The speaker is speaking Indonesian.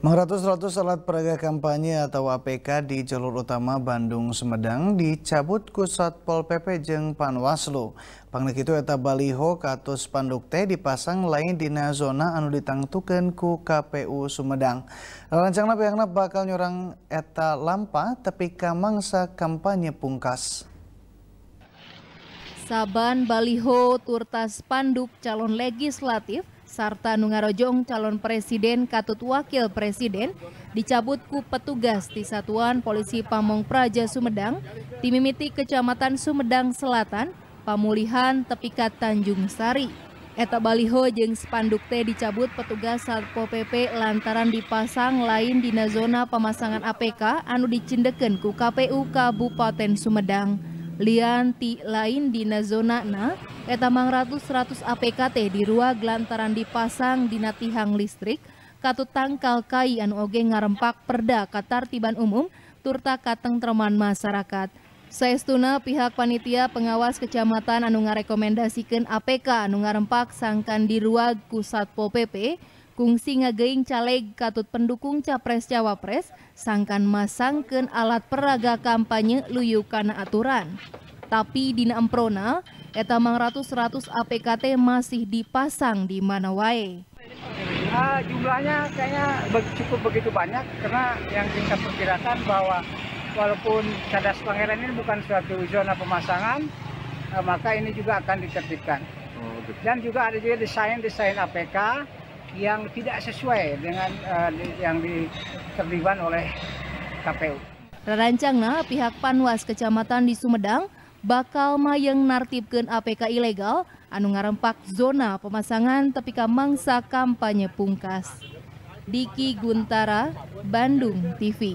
Mengratus-ratus alat peraga kampanye atau APK di jalur utama Bandung Sumedang dicabut ku Satpol PP jeung Panwaslu. Panglik itu eta baliho katus panduk teh dipasang lain dina zona anu ditangtukeun ku KPU Sumedang. Rancangna pihakna bakal nyorang eta lampa tapi ka mangsa kampanye pungkas. Saban baliho turtas panduk calon legislatif sarta nungarojong calon presiden katut wakil presiden dicabut ku petugas di Satuan Polisi Pamong Praja Sumedang di mimiti Kecamatan Sumedang Selatan, Pamulihan Tepikat Tanjung Sari. Eta baliho jeung spanduk teh dicabut petugas Satpol PP lantaran dipasang lain di zona pemasangan APK anu dicindeken ku KPU Kabupaten Sumedang. Lian ti lain dina zona na eta ratus 100 APKT di ruang lantaran dipasang dina tihang listrik katut tangkal kai anu oge ngarempak perda katartiban umum turta katengtreman masyarakat. Saestuna pihak panitia pengawas kecamatan anu ngarekomendasikeun APK anu ngarempak sangkan di ruang ku Satpol PP kungsi ngageing caleg katut pendukung capres cawapres sangkan masangkan alat peraga kampanye luyu kana aturan. Tapi dina emprona eta mang ratus-ratus APKT masih dipasang di mana wae. Uh, jumlahnya kayaknya cukup begitu banyak karena yang kita perkirakan bahwa walaupun cadas pangeran ini bukan suatu zona pemasangan uh, maka ini juga akan ditertibkan. Oh, gitu. dan juga ada juga desain-desain APK yang tidak sesuai dengan uh, yang diterlibat oleh KPU. Rarancangna pihak Panwas Kecamatan di Sumedang bakal mayeng nartibkeun APK ilegal anu ngarempak zona pemasangan tepi ka mangsa kampanye pungkas. Diki Guntara, Bandung TV.